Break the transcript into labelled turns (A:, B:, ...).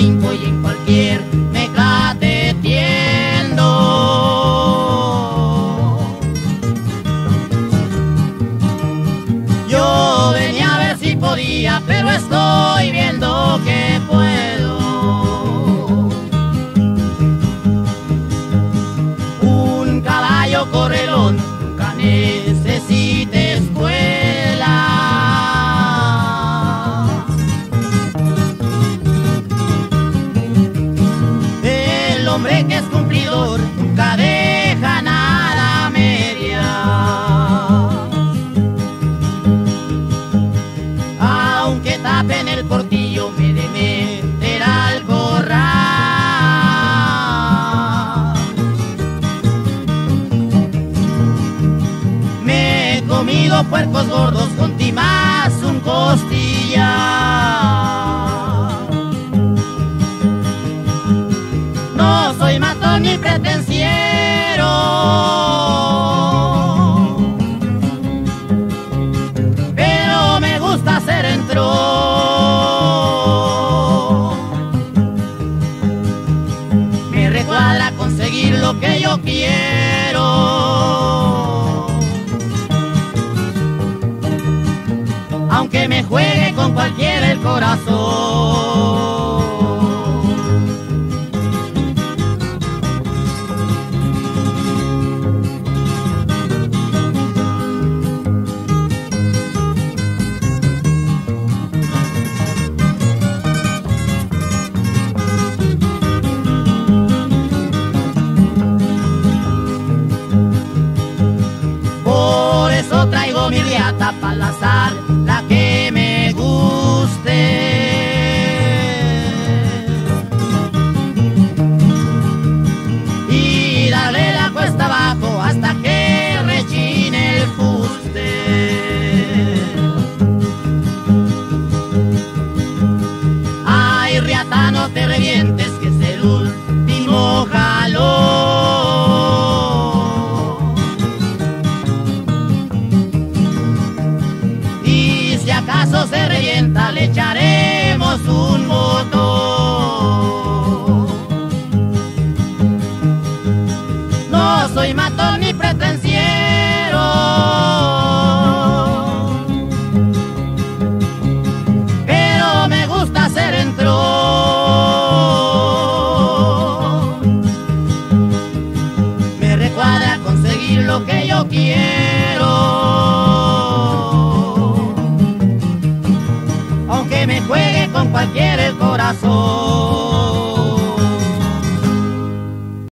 A: y en cualquier me tiendo. Yo venía a ver si podía, pero estoy viendo que puedo. Es cumplidor, nunca deja nada a medias. Aunque tapen el portillo, me de al corral. Me he comido puercos gordos con timás, un costilla. Que yo quiero. Aunque me juegue con cualquiera el corazón. Mi riata para la que me guste. Y darle la cuesta abajo hasta que rechine el fuste. Ay, riata, no te revientes, se revienta, le echaremos un motor. No soy matón ni pretenciero. Pero me gusta hacer entro. Me recuadra conseguir lo que yo quiero. que me juegue con cualquier el corazón.